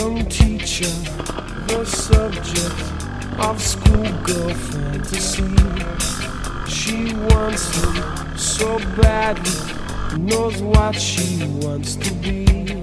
Young teacher, the subject of schoolgirl fantasy. She wants him so badly, knows what she wants to be.